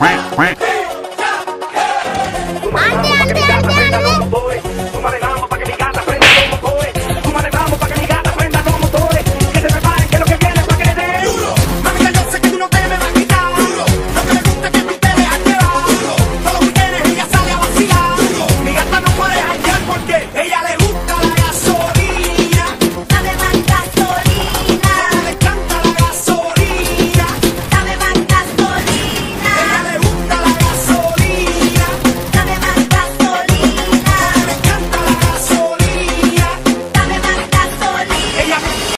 Quack, quack.